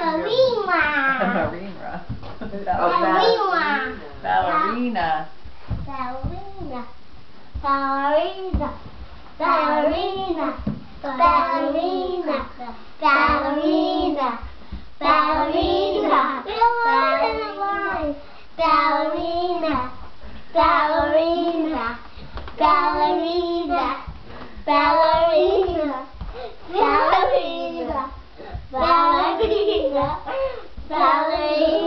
Ballerina. Ballerina. Ballerina. Ballerina. Ballerina. Ballerina. Ballerina. Ballerina. Ballerina. Ballerina. Ballerina. Ballerina. Ballerina. Ballerina. Ballerina. Ballerina. Tina,